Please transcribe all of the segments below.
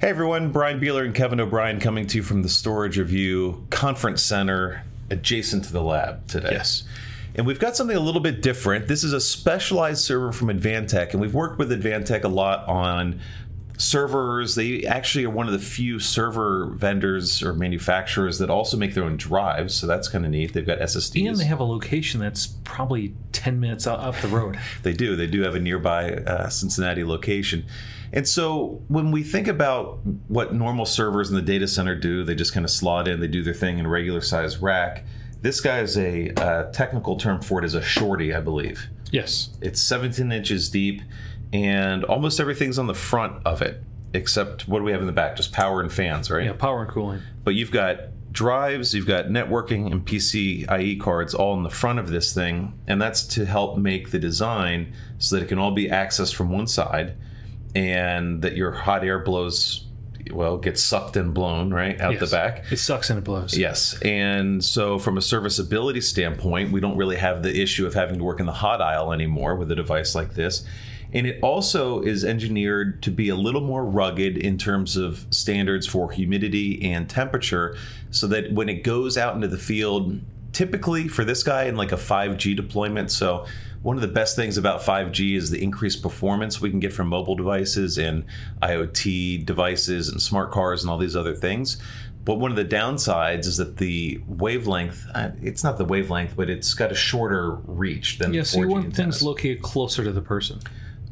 Hey everyone, Brian Beeler and Kevin O'Brien coming to you from the Storage Review Conference Center adjacent to the lab today. Yes. And we've got something a little bit different. This is a specialized server from Advantech, and we've worked with Advantech a lot on servers. They actually are one of the few server vendors or manufacturers that also make their own drives, so that's kind of neat. They've got SSDs. And they have a location that's probably 10 minutes up the road. They do. They do have a nearby uh, Cincinnati location. And so when we think about what normal servers in the data center do, they just kind of slot in, they do their thing in a regular size rack. This guy is a uh, technical term for it is a shorty, I believe. Yes. It's 17 inches deep, and almost everything's on the front of it, except what do we have in the back? Just power and fans, right? Yeah, power and cooling. But you've got drives, you've got networking and PCIe cards all in the front of this thing, and that's to help make the design so that it can all be accessed from one side and that your hot air blows well gets sucked and blown right out Yes. the back It sucks and it blows. Yes. And so, from a serviceability standpoint, we don't really have the issue of having to work in the hot aisle anymore with a device like this. And it also is engineered to be a little more rugged in terms of standards for humidity and temperature so that when it goes out into the field, typically for this guy in like a 5G deployment, so one of the best things about 5G is the increased performance we can get from mobile devices and IoT devices and smart cars and all these other things. But one of the downsides is that the wavelength, uh, it's not the wavelength, but it's got a shorter reach than Yeah, 4G so you want antennas. things located closer to the person.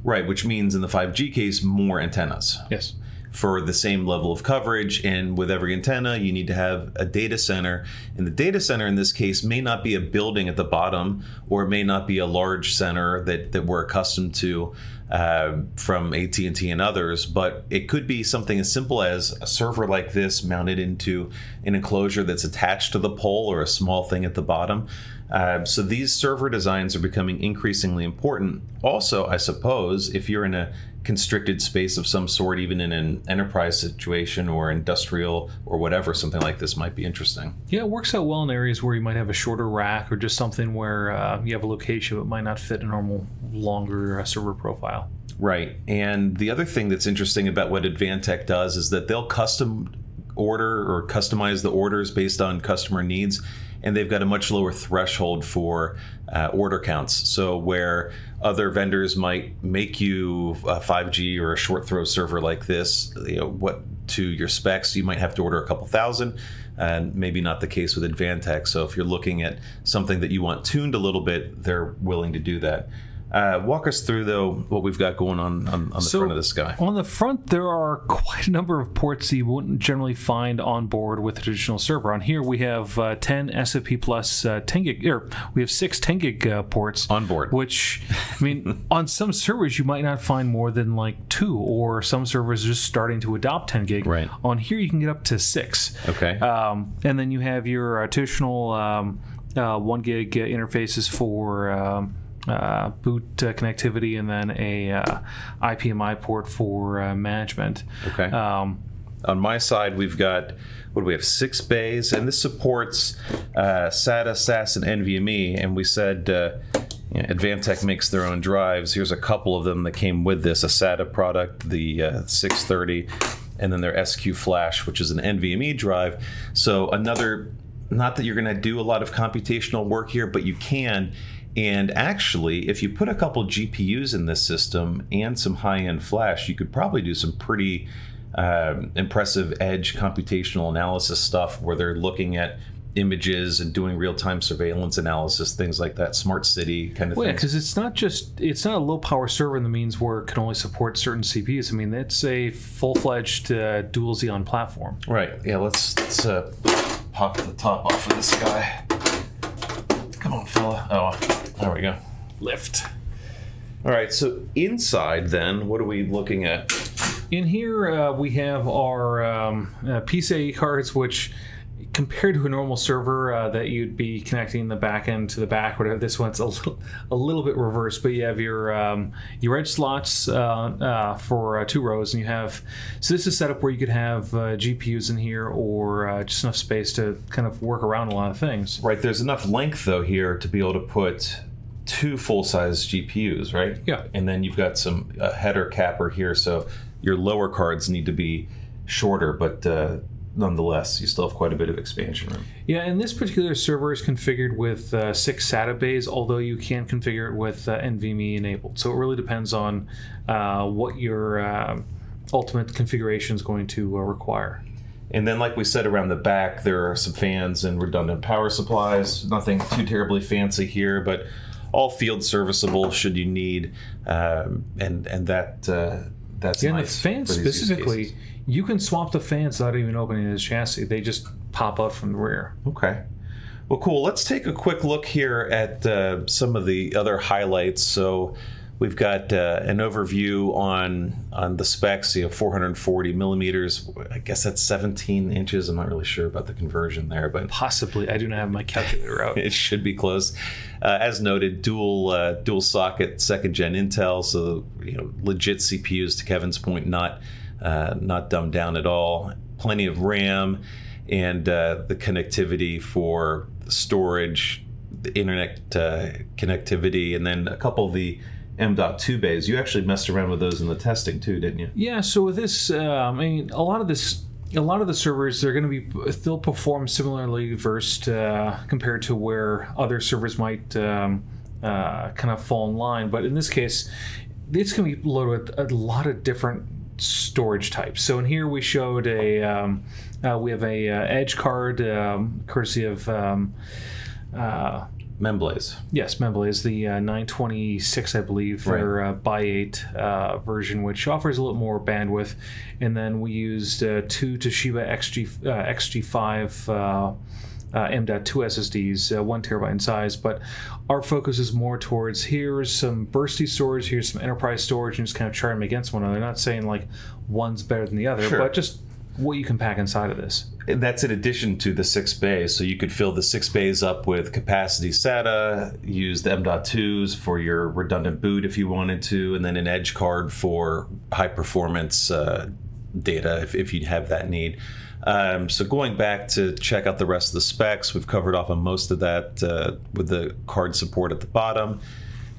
Right, which means in the 5G case, more antennas Yes. For the same level of coverage. And with every antenna, you need to have a data center. And the data center in this case may not be a building at the bottom, or it may not be a large center that, that we're accustomed to uh, from AT&T and others, but it could be something as simple as a server like this mounted into an enclosure that's attached to the pole or a small thing at the bottom. Uh, so these server designs are becoming increasingly important. Also, I suppose if you're in a constricted space of some sort, even in an enterprise situation or industrial or whatever, something like this might be interesting. Yeah, it works out well in areas where you might have a shorter rack or just something where uh, you have a location that might not fit a normal longer uh, server profile. Right. And the other thing that's interesting about what Advantech does is that they'll custom order or customize the orders based on customer needs. And they've got a much lower threshold for uh, order counts. So, where other vendors might make you a 5G or a short throw server like this, you know, what to your specs, you might have to order a couple thousand, and maybe not the case with Advantech. So, if you're looking at something that you want tuned a little bit, they're willing to do that. Uh, walk us through though what we've got going on on, on the front of this guy. On the front, there are quite a number of ports you wouldn't generally find on board with a traditional server. On here, we have uh, 10 SFP plus uh, 10 gig, or we have six 10 gig uh, ports On board. Which, I mean, on some servers you might not find more than like two, or some servers are just starting to adopt 10 gig. Right. On here, you can get up to six. Okay. Um, and then you have your traditional um, uh, one gig uh, interfaces for um, uh, boot uh, connectivity, and then a uh, IPMI port for uh, management. Okay. Um, on my side, we've got what do we have? Six bays, and this supports uh, SATA, SAS, and NVMe. And we said uh, you know, Advantech makes their own drives. Here's a couple of them that came with this: a SATA product, the uh, 630, and then their SQ Flash, which is an NVMe drive. So another. Not that you're going to do a lot of computational work here, but you can. And actually, if you put a couple GPUs in this system and some high end flash, you could probably do some pretty um, impressive edge computational analysis stuff where they're looking at images and doing real time surveillance analysis, things like that, smart city kind of well, yeah, things. because it's not just it's not a low power server in the means where it can only support certain CPUs. I mean, it's a full fledged uh, dual Xeon platform. Right. Yeah, let's, let's uh, pop the top off of this guy. Come on, fella. Oh, there we go. Lift. All right, so inside then, what are we looking at? In here, uh, we have our um, uh, PCIe cards, which compared to a normal server uh, that you'd be connecting the back end to the back, whatever, this one's a little, a little bit reversed. But you have your um, your edge slots uh, uh, for uh, two rows, and you have so this is set up where you could have uh, GPUs in here or uh, just enough space to kind of work around a lot of things. Right, there's enough length though here to be able to put two full size GPUs, right? Yeah. And then you've got some uh, header capper here, so your lower cards need to be shorter, but uh, nonetheless, you still have quite a bit of expansion room. Yeah, and this particular server is configured with uh, six SATA bays, although you can configure it with uh, NVMe enabled. So it really depends on uh, what your uh, ultimate configuration is going to uh, require. And then, like we said, around the back, there are some fans and redundant power supplies. Nothing too terribly fancy here, but all field serviceable should you need. Um, and and that uh, that's Yeah, and the fans for these use specifically. You can swap the fans without even opening the chassis. They just pop up from the rear. Okay. Well, cool. Let's take a quick look here at uh, some of the other highlights. So we've got uh, an overview on on the specs. You have 440 millimeters. I guess that's 17 inches. I'm not really sure about the conversion there, but Possibly, I do not have my calculator out. it should be close. Uh, as noted, dual uh, dual socket second gen Intel, so you know legit CPUs. To Kevin's point, not uh, not dumbed down at all. Plenty of RAM and uh, the connectivity for storage, the internet uh, connectivity, and then a couple of the M.2 bays. You actually messed around with those in the testing too, didn't you? Yeah, so with this, uh, I mean, a lot of this, a lot of the servers, they're going to be, they'll perform similarly versed uh, compared to where other servers might um, uh, kind of fall in line. But in this case, it's going to be loaded with a lot of different storage types. So in here we showed a, um, uh, we have a uh, Edge card, um, courtesy of. Um, uh, Memblaze. Yes, Memblaze, the uh, 926, I believe, Right. or uh, by 8 uh, version, which offers a little more bandwidth. And then we used uh, two Toshiba XG, uh, XG5 uh, uh, M.2 SSDs, uh, one terabyte in size. But our focus is more towards here's some bursty storage, here's some enterprise storage, and just kind of chart them against one another. Not saying like one's better than the other, Sure. but just what you can pack inside of this. And that's in addition to the six bays. So you could fill the six bays up with capacity SATA, use the M.2s for your redundant boot if you wanted to, and then an edge card for high performance uh, data if, if you'd have that need. Um, so going back to check out the rest of the specs, we've covered off on most of that uh, with the card support at the bottom.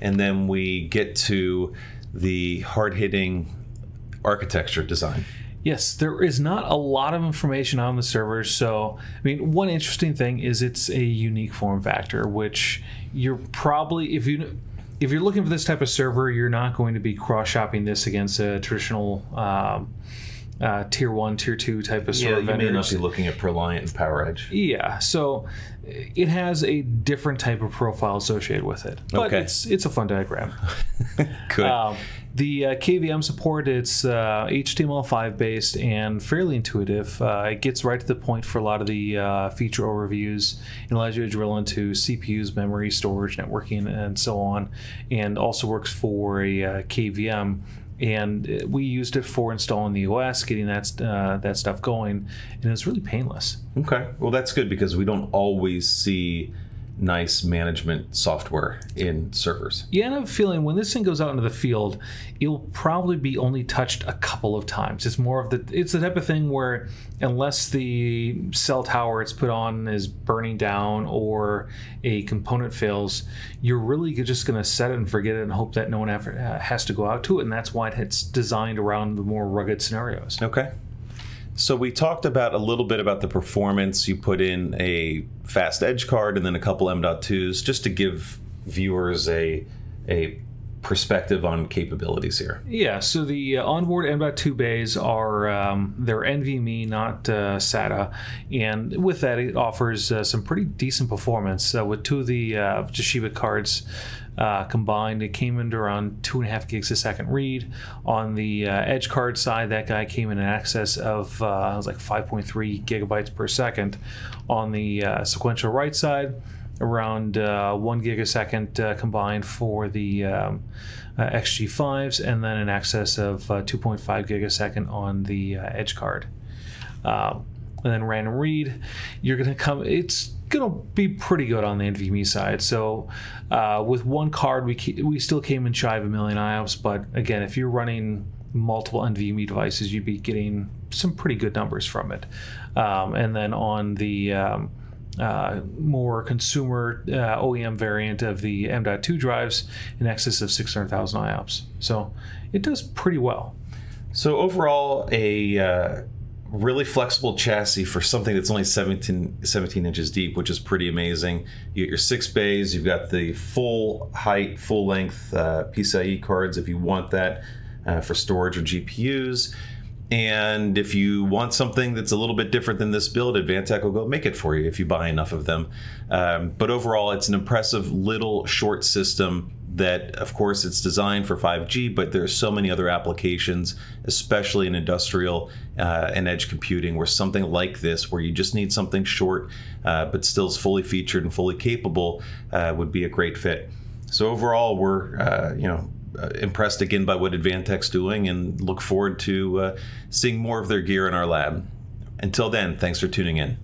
And then we get to the hard hitting architecture design. Yes, there is not a lot of information on the server. So, I mean, one interesting thing is it's a unique form factor, which you're probably if you if you're looking for this type of server, you're not going to be cross shopping this against a traditional um, uh, tier one, tier two type of Yeah, server you may not be looking at Proliant and PowerEdge. Yeah, so it has a different type of profile associated with it, but Okay. it's it's a fun diagram. Good. Um, the uh, KVM support, it's uh, HTML5 based and fairly intuitive. Uh, it gets right to the point for a lot of the uh, feature overviews and allows you to drill into CPUs, memory, storage, networking, and so on. And also works for a uh, KVM. And uh, we used it for installing the OS, getting that uh, that stuff going, and it's really painless. Okay. Well, that's good because we don't always see nice management software in servers. Yeah, and I have a feeling when this thing goes out into the field, it'll probably be only touched a couple of times. It's more of the it's the type of thing where unless the cell tower it's put on is burning down or a component fails, you're really just going to set it and forget it and hope that no one ever uh, has to go out to it. And that's why it's designed around the more rugged scenarios. Okay. So we talked about a little bit about the performance. You put in a fast edge card and then a couple M.2s just to give viewers a a perspective on capabilities here. Yeah, so the uh, onboard M.2 bays are um, they're NVMe, not uh, SATA, and with that it offers uh, some pretty decent performance. Uh, with two of the uh, Toshiba cards uh, combined, it came into around two and a half gigs a second read. On the Edge card side, that guy came in in excess of uh, it was like 5.3 gigabytes per second. On the sequential write side around uh, one gig a second uh, combined for the um, uh, XG5s, and then in excess of uh, 2.5 gig a second on the uh, Edge card. Um, and then random read, you're gonna come. It's gonna be pretty good on the NVMe side. So uh, with one card, we we still came in shy of a million IOPS, but again, if you're running multiple NVMe devices, you'd be getting some pretty good numbers from it. Um, and then on the um, uh, more consumer uh, OEM variant of the M.2 drives in excess of 600,000 IOPS. So it does pretty well. So overall, a uh, really flexible chassis for something that's only 17, 17 inches deep, which is pretty amazing. You get your six bays, you've got the full height, full length uh, PCIe cards if you want that uh, for storage or GPUs. And if you want something that's a little bit different than this build, Advantech will go make it for you if you buy enough of them. Um, but overall, it's an impressive little short system that, of course, it's designed for 5G, but there are so many other applications, especially in industrial uh, and edge computing, where something like this, where you just need something short uh, but still is fully featured and fully capable, uh, would be a great fit. So overall, we're uh, you know impressed again by what Advantech's doing and look forward to uh, seeing more of their gear in our lab. Until then, thanks for tuning in.